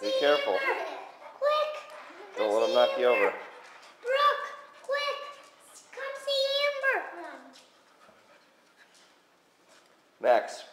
Be careful. Quick. Don't let him knock you over. Brooke, quick. Come see Amber. Max,